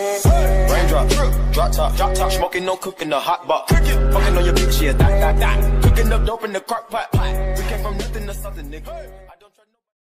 Raindrop, drop top, drop top, smoking, no cook in the hot box. Fucking on your bitch, yeah, that, that, that. Cooking up dope in the crock pot. We came from nothing to something, nigga.